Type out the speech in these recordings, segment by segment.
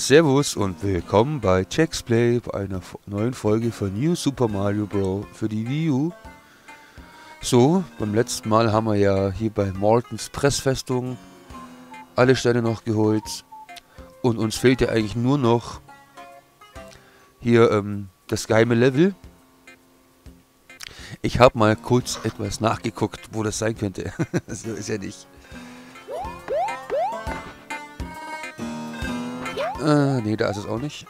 Servus und willkommen bei Jack's Play bei einer neuen Folge von New Super Mario Bros. für die Wii U. So, beim letzten Mal haben wir ja hier bei Mortons Pressfestung alle Steine noch geholt. Und uns fehlt ja eigentlich nur noch hier ähm, das geheime Level. Ich habe mal kurz etwas nachgeguckt, wo das sein könnte. so ist ja nicht. Äh, nee, da ist es auch nicht.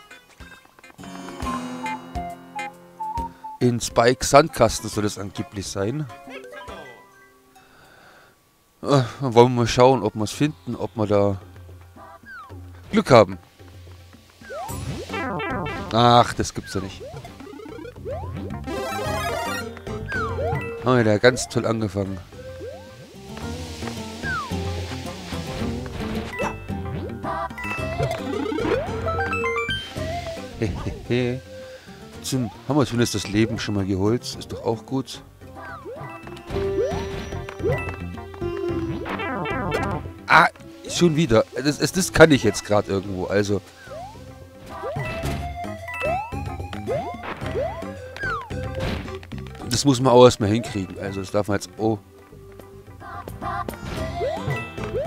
In Spike Sandkasten soll es angeblich sein. Äh, wollen wir mal schauen, ob wir es finden, ob wir da Glück haben. Ach, das gibt's ja nicht. Haben wir da ganz toll angefangen. Zum, haben wir zumindest das Leben schon mal geholt. Ist doch auch gut. Ah, schon wieder. Das, das, das kann ich jetzt gerade irgendwo. Also. Das muss man auch erstmal hinkriegen. Also das darf man jetzt... Oh.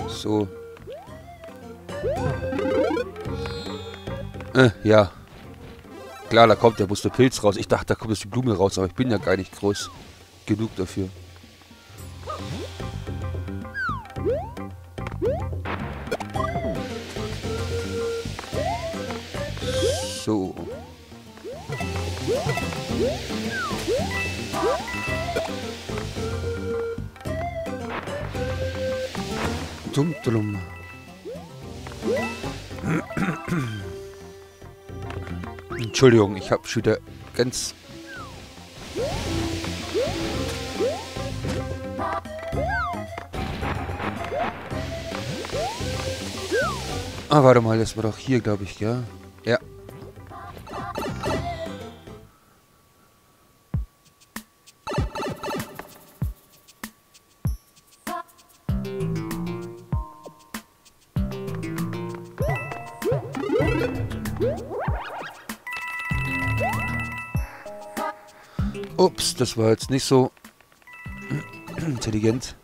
So. Äh, ja. Klar, da kommt der der Pilz raus. Ich dachte, da kommt jetzt die Blume raus, aber ich bin ja gar nicht groß genug dafür. So. Dum, dum. Entschuldigung, ich habe wieder ganz... Ah, warte mal, das war doch hier, glaube ich? Ja. Das war jetzt nicht so intelligent.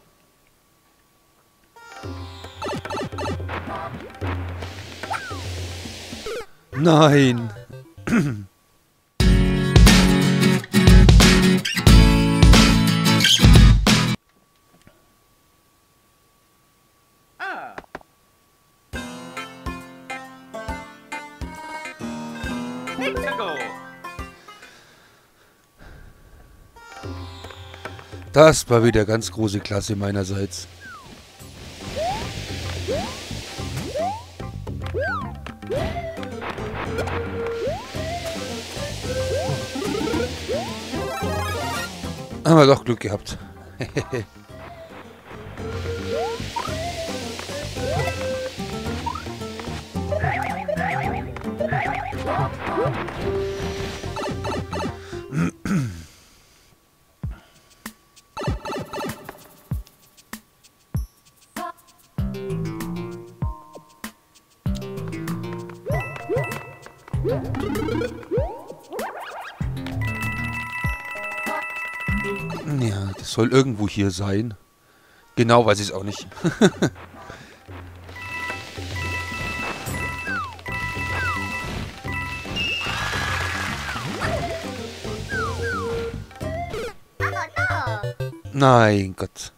Nein. Das war wieder ganz große Klasse meinerseits. Haben wir doch Glück gehabt. soll irgendwo hier sein. Genau weiß ich es auch nicht. Nein, Gott.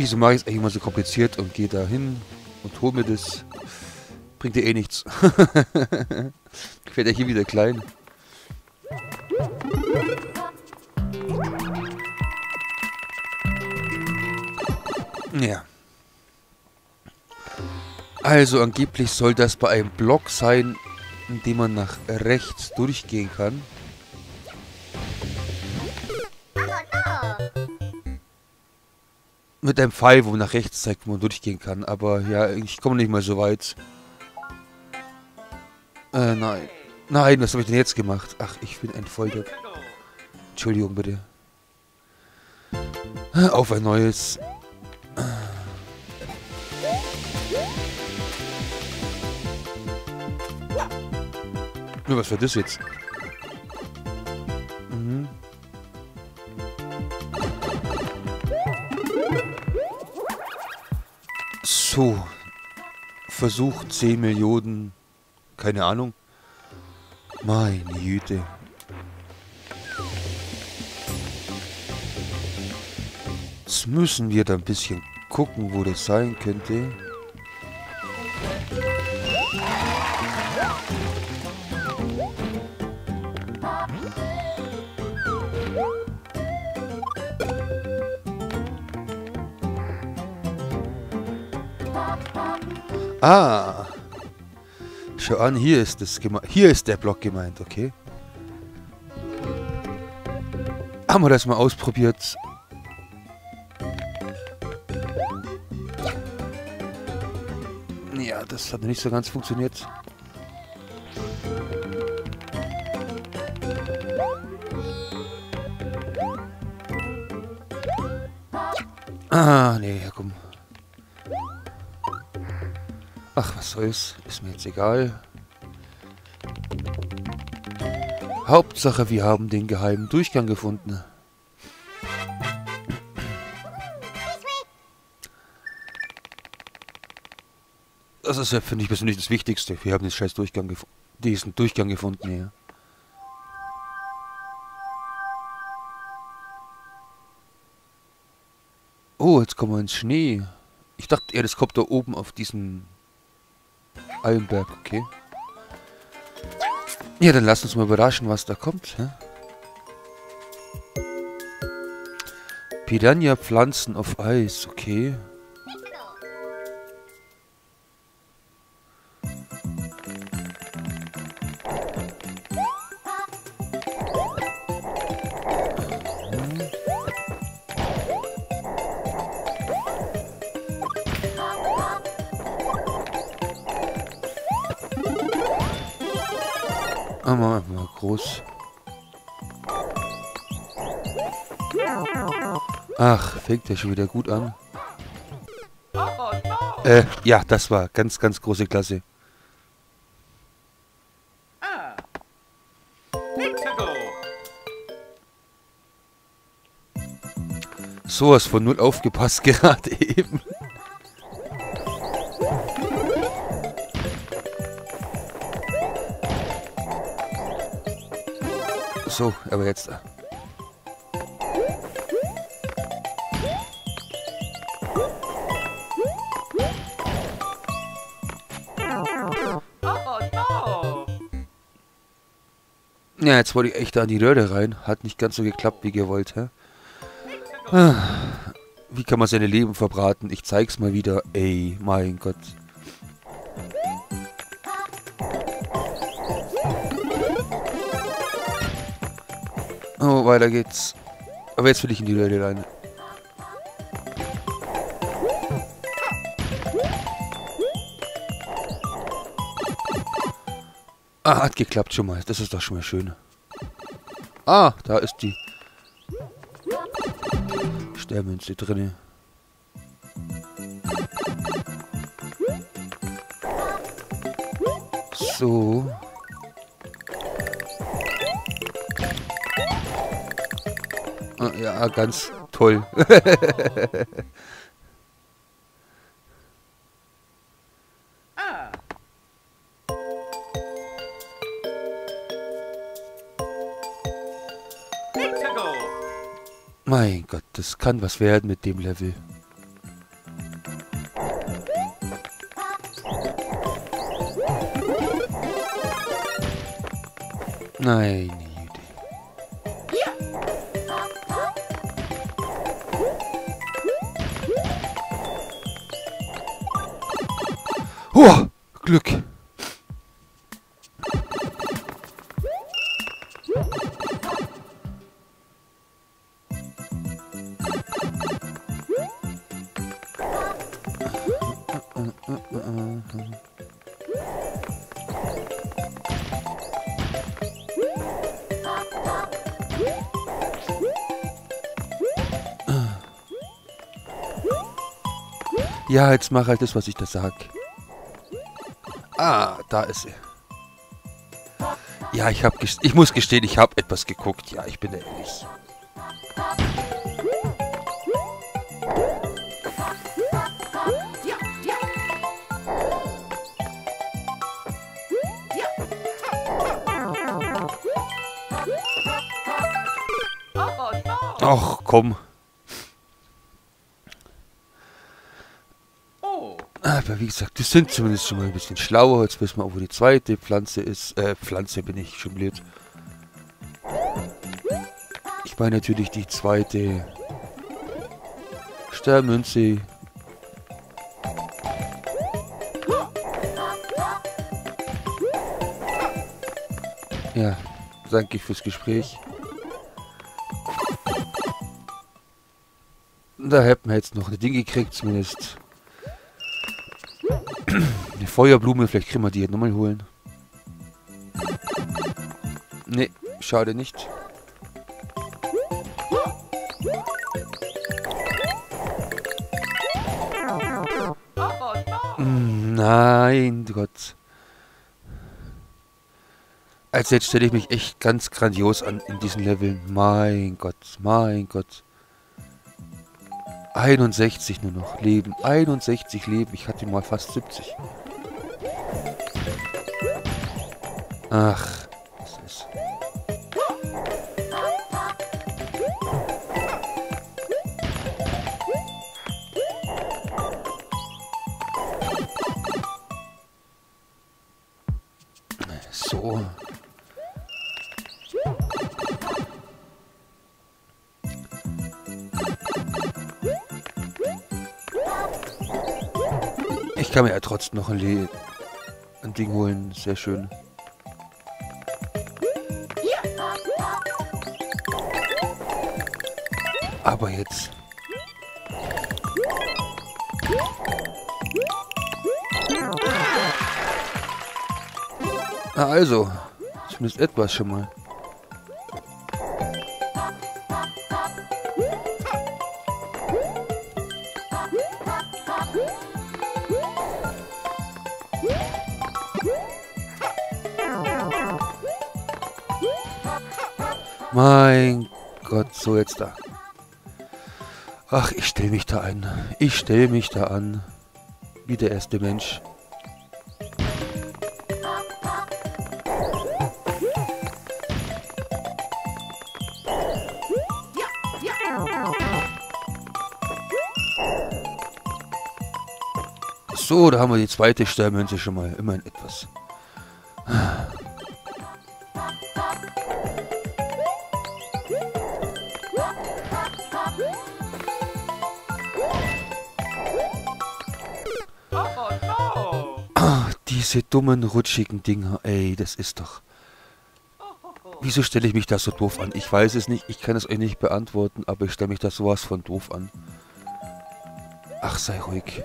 Wieso mache ich es eigentlich immer so kompliziert und gehe da hin und hole mir das? Bringt dir eh nichts. ich werde ja hier wieder klein. Ja. Also angeblich soll das bei einem Block sein, in dem man nach rechts durchgehen kann. Mit einem Pfeil, wo man nach rechts zeigt, wo man durchgehen kann. Aber ja, ich komme nicht mal so weit. Äh, nein. Nein, was habe ich denn jetzt gemacht? Ach, ich bin ein Volldepp. Entschuldigung, bitte. Auf ein neues. Nur was war das jetzt? So. Versuch 10 Millionen. Keine Ahnung. Meine Güte. Jetzt müssen wir da ein bisschen gucken, wo das sein könnte. Ah. Schau an, hier ist das Hier ist der Block gemeint, okay. Haben wir das mal ausprobiert. Ja, das hat nicht so ganz funktioniert. Ah, nee, Ach, was soll's. Ist mir jetzt egal. Hauptsache, wir haben den geheimen Durchgang gefunden. Das ist ja, finde ich, persönlich das Wichtigste. Wir haben den scheiß Durchgang diesen Durchgang gefunden hier. Oh, jetzt kommen wir ins Schnee. Ich dachte eher, das kommt da oben auf diesen Allenberg, okay. Ja, dann lass uns mal überraschen, was da kommt. Hä? Piranha-Pflanzen auf Eis, okay. Fängt ja schon wieder gut an. Äh, ja, das war ganz, ganz große Klasse. So was von null aufgepasst gerade eben. so, aber jetzt. Ja, jetzt wollte ich echt da in die Röhre rein. Hat nicht ganz so geklappt, wie gewollt, hä? Ah, wie kann man seine Leben verbraten? Ich zeig's mal wieder. Ey, mein Gott. Oh, weiter geht's. Aber jetzt will ich in die Leute rein. Ah, hat geklappt schon mal. Das ist doch schon mal schön. Ah, da ist die Stermünze drinne. So. Ja, ganz toll. Gott, das kann was werden mit dem Level. Nein. Glück. Ja, jetzt mach halt das, was ich da sag. Ah, da ist sie. Ja, ich hab ich muss gestehen, ich habe etwas geguckt. Ja, ich bin ehrlich. Ach, komm. Aber wie gesagt, die sind zumindest schon mal ein bisschen schlauer. Jetzt wissen wir auch, wo die zweite Pflanze ist. Äh, Pflanze bin ich schon blöd. Ich meine natürlich die zweite Sternmünze. Ja, danke fürs Gespräch. Da hätten wir jetzt noch ein Ding gekriegt, zumindest. Feuerblume, vielleicht können wir die jetzt nochmal holen. Ne, schade nicht. Nein, Gott. Also jetzt stelle ich mich echt ganz grandios an in diesen Leveln. Mein Gott, mein Gott. 61 nur noch Leben. 61 Leben. Ich hatte mal fast 70. Ach, was ist... So. Ich kann mir ja trotzdem noch ein, Le ein Ding holen. Sehr schön. Aber jetzt. Na also, zumindest etwas schon mal. Mein Gott, so jetzt da. Ach, ich stelle mich da ein. Ich stelle mich da an. Wie der erste Mensch. So, da haben wir die zweite Sternmünze schon mal. Immerhin etwas. Diese dummen, rutschigen Dinger, ey, das ist doch... Wieso stelle ich mich da so doof an? Ich weiß es nicht, ich kann es euch nicht beantworten, aber ich stelle mich da sowas von doof an. Ach, sei ruhig.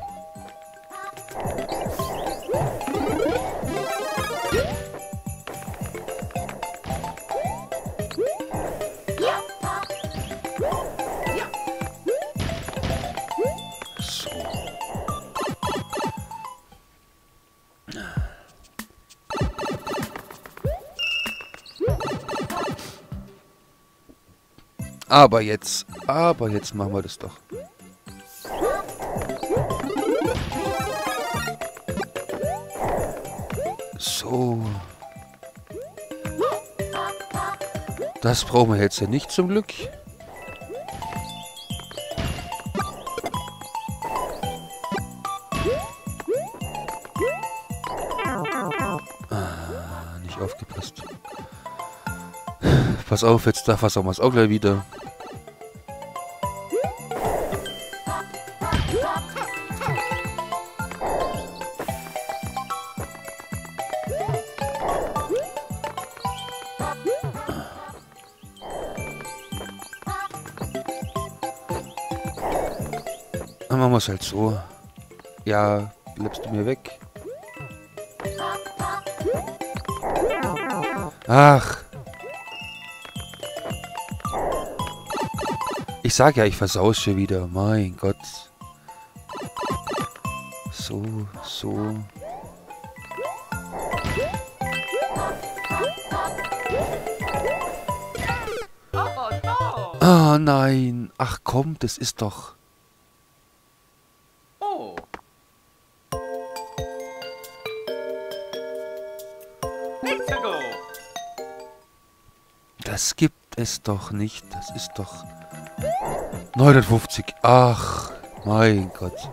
Aber jetzt, aber jetzt machen wir das doch. So. Das brauchen wir jetzt ja nicht zum Glück. Ah, nicht aufgepasst. Pass auf, jetzt da versauen wir es auch gleich wieder. Dann machen wir es halt so. Ja, bleibst du mir weg? Ach. Ich sag ja, ich versaus schon wieder. Mein Gott. So, so. Oh nein. Ach komm, das ist doch... Das gibt es doch nicht. Das ist doch... 950. Ach, mein Gott.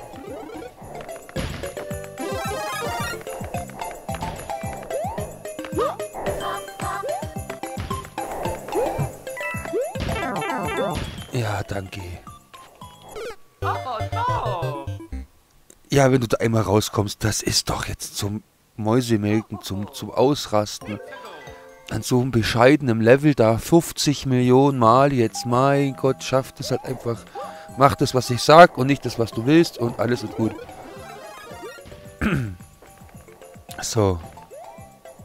Ja, danke. Ja, wenn du da einmal rauskommst, das ist doch jetzt zum Mäusemelken, zum, zum Ausrasten. An so einem bescheidenen Level da 50 Millionen Mal jetzt, mein Gott, schafft es halt einfach. Mach das, was ich sag und nicht das, was du willst und alles ist gut. So.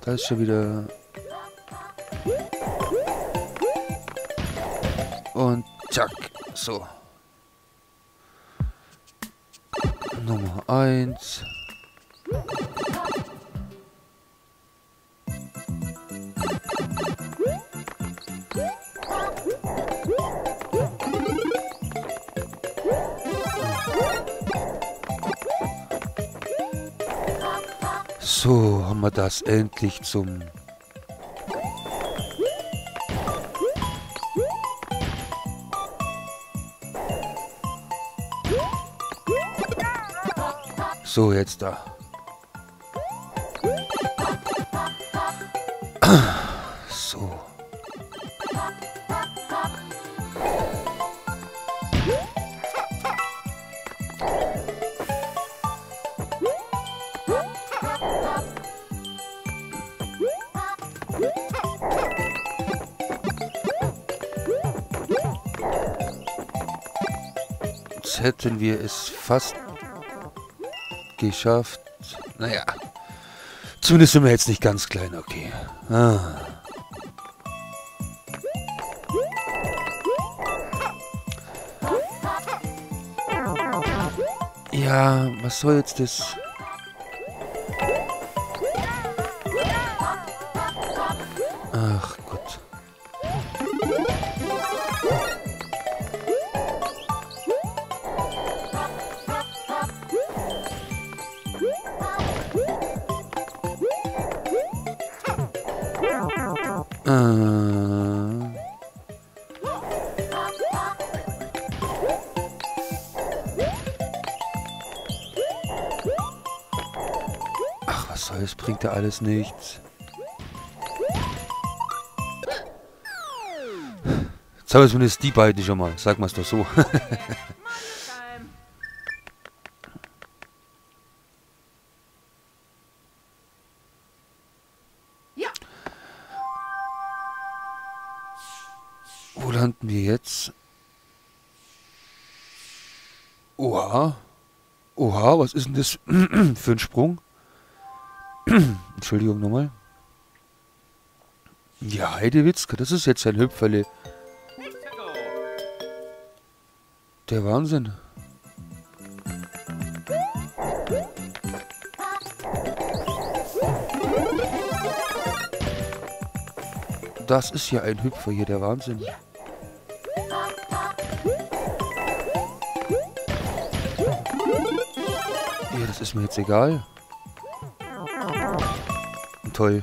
Da ist schon wieder... Und zack, so. Nummer eins. So, haben wir das endlich zum... So, jetzt da. Hätten wir es fast geschafft. Naja. Zumindest sind wir jetzt nicht ganz klein, okay. Ah. Ja, was soll jetzt das? Alles nichts. Jetzt haben wir zumindest die beiden schon mal, sag mal's doch so. Wo landen wir jetzt? Oha. Oha, was ist denn das für ein Sprung? Entschuldigung nochmal. Ja, Heidewitzka, das ist jetzt ein Hüpferle. Der Wahnsinn. Das ist ja ein Hüpfer hier, der Wahnsinn. Ja, das ist mir jetzt egal. Toll.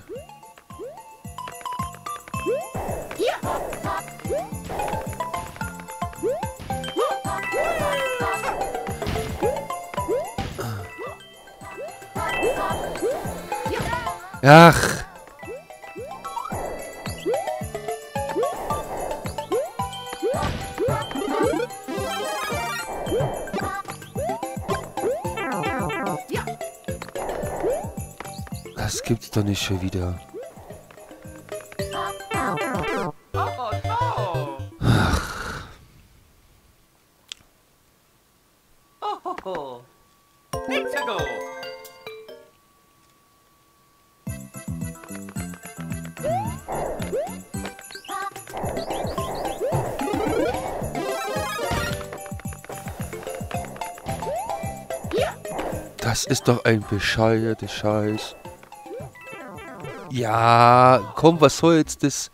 Ach. doch nicht schon wieder. Das ist doch ein bescheuerter Scheiß. Ja, komm, was soll jetzt das?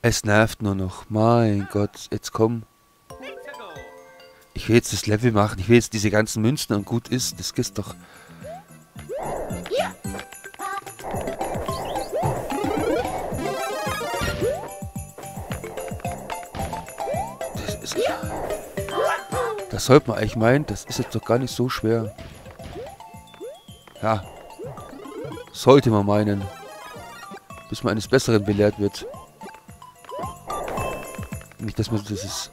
Es nervt nur noch. Mein Gott, jetzt komm. Ich will jetzt das Level machen. Ich will jetzt diese ganzen Münzen und gut ist. Das ist doch... Das ist... Das sollte man eigentlich meinen. Das ist jetzt doch gar nicht so schwer. Ja. Sollte man meinen. Bis man eines Besseren belehrt wird. Nicht, dass man das ist...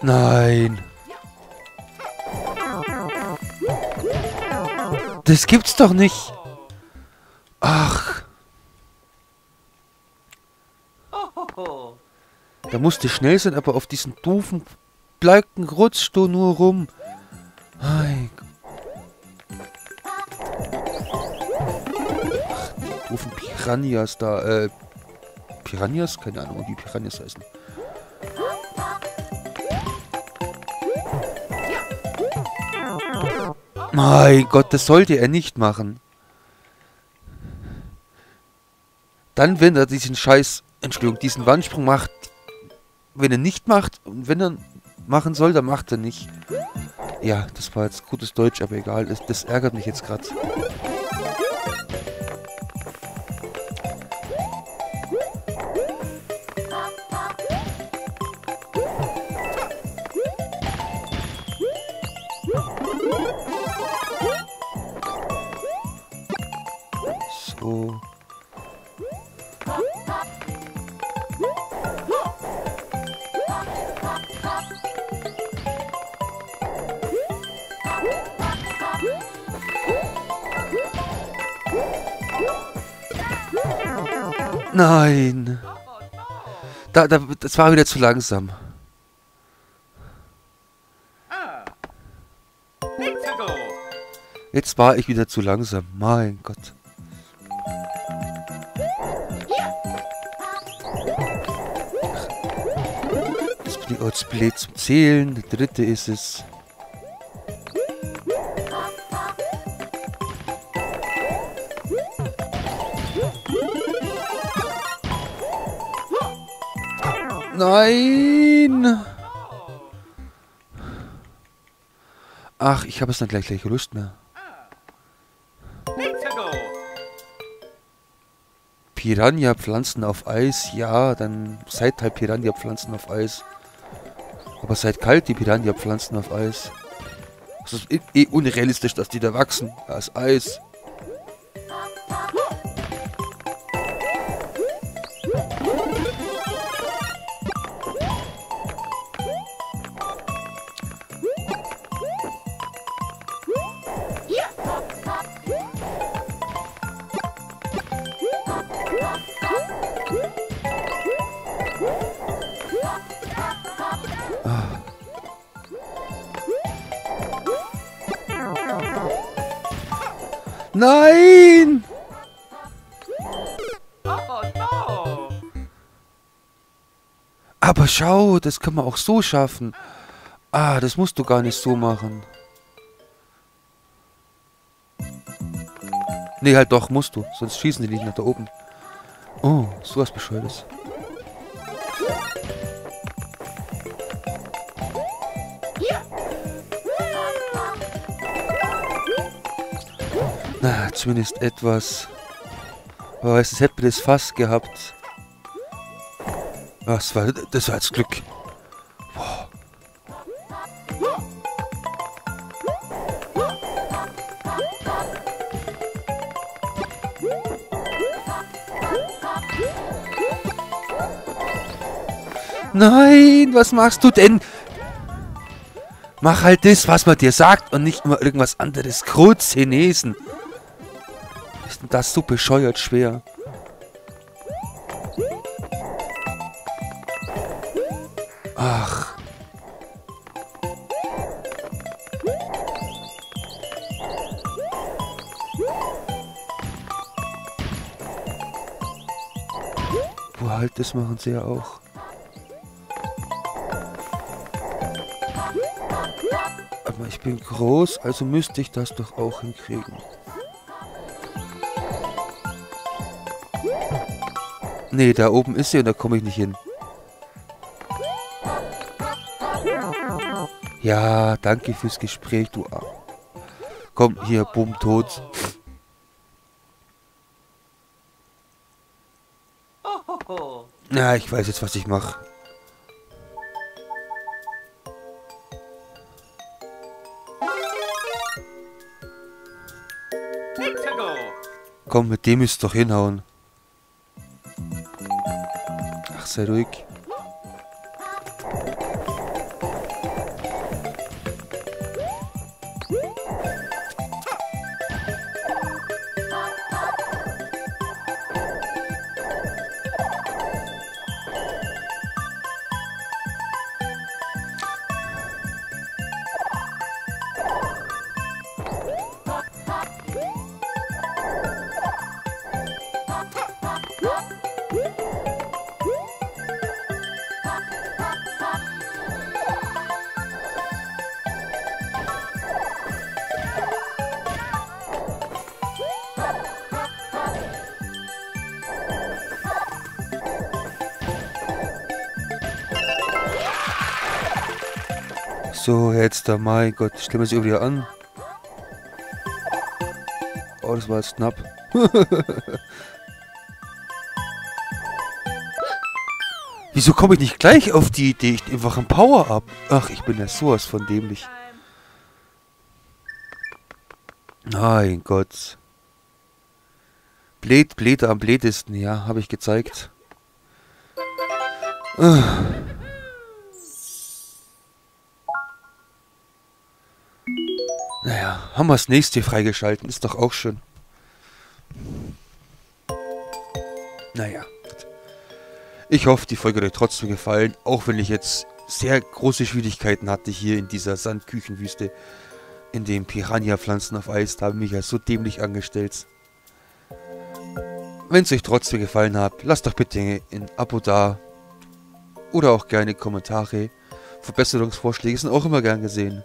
Nein. Das gibt's doch nicht. Ach, da musste schnell sein, aber auf diesen doofen Balken rutscht du nur rum. Gott. Ach, die doofen Piranhas da, äh, Piranhas? Keine Ahnung, wie Piranhas heißen. Mein Gott, das sollte er nicht machen. Dann, wenn er diesen Scheiß, Entschuldigung, diesen Wandsprung macht, wenn er nicht macht und wenn er machen soll, dann macht er nicht. Ja, das war jetzt gutes Deutsch, aber egal, das, das ärgert mich jetzt gerade. Nein. Da, da, das war wieder zu langsam. Jetzt war ich wieder zu langsam. Mein Gott. Das blöd zum Zählen. Der dritte ist es. Nein! Ach, ich habe es dann gleich gleich Lust mehr. Pixago. Piranha-Pflanzen auf Eis, ja, dann seid halt Piranha-Pflanzen auf Eis. Aber seid kalt, die Piranha-Pflanzen auf Eis. Es ist eh, eh unrealistisch, dass die da wachsen. Da ist Eis. Nein! Oh, no. Aber schau, das kann man auch so schaffen. Ah, das musst du gar nicht so machen. Nee, halt doch, musst du. Sonst schießen die nicht nach da oben. Oh, so was Bescheuertes. Zumindest etwas. Aber es hätte das fast gehabt. Was war das war jetzt Glück. Boah. Nein, was machst du denn? Mach halt das, was man dir sagt und nicht immer irgendwas anderes. Chinesen. Ist das so bescheuert schwer? Ach. halt, das machen sie ja auch. Aber ich bin groß, also müsste ich das doch auch hinkriegen. Nee, da oben ist sie und da komme ich nicht hin. Ja, danke fürs Gespräch, du Arm. Komm, hier, bumm, tot. Na, ich weiß jetzt, was ich mache. Komm, mit dem ist doch hinhauen. Ach, So, jetzt da, mein Gott, stellen wir sie wieder an. Oh, das war jetzt knapp. Wieso komme ich nicht gleich auf die Idee? Ich einfach ein Power-Up. Ach, ich bin ja sowas von dämlich. Mein Gott. Blät, Bläte am blätesten, ja, habe ich gezeigt. Ah. Naja, haben wir das nächste freigeschalten, ist doch auch schön. Naja. Ich hoffe, die Folge hat euch trotzdem gefallen, auch wenn ich jetzt sehr große Schwierigkeiten hatte hier in dieser Sandküchenwüste, in den Piranha-Pflanzen auf Eis. Da habe ich mich ja so dämlich angestellt. Wenn es euch trotzdem gefallen hat, lasst doch bitte ein Abo da. Oder auch gerne Kommentare. Verbesserungsvorschläge sind auch immer gern gesehen.